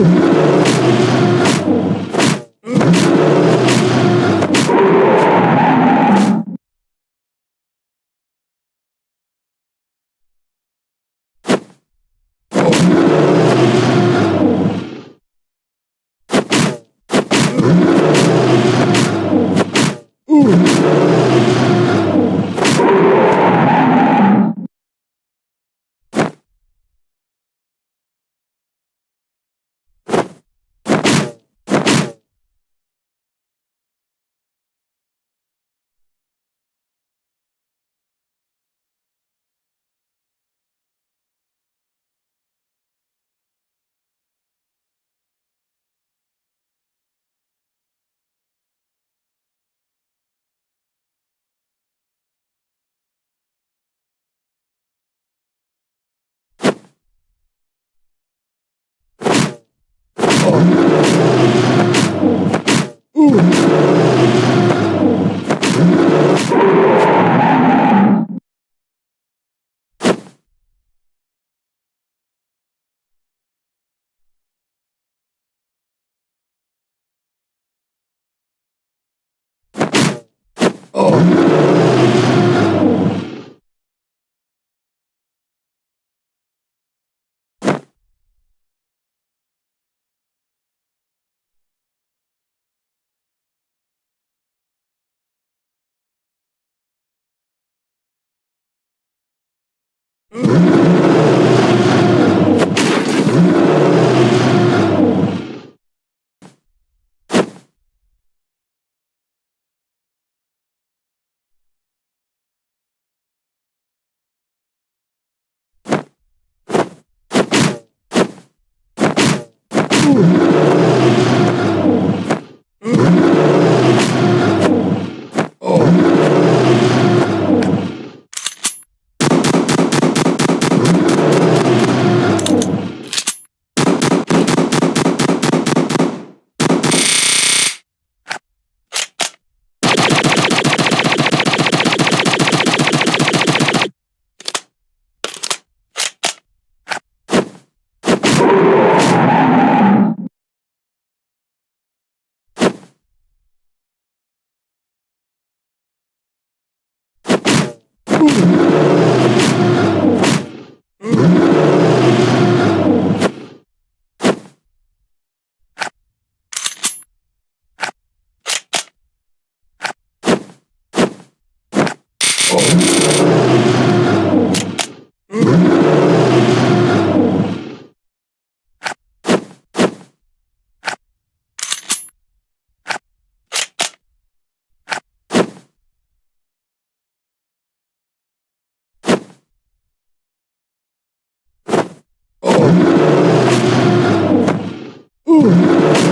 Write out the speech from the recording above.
Ooh. Mm-hmm. Ooh. Круто. Uhul!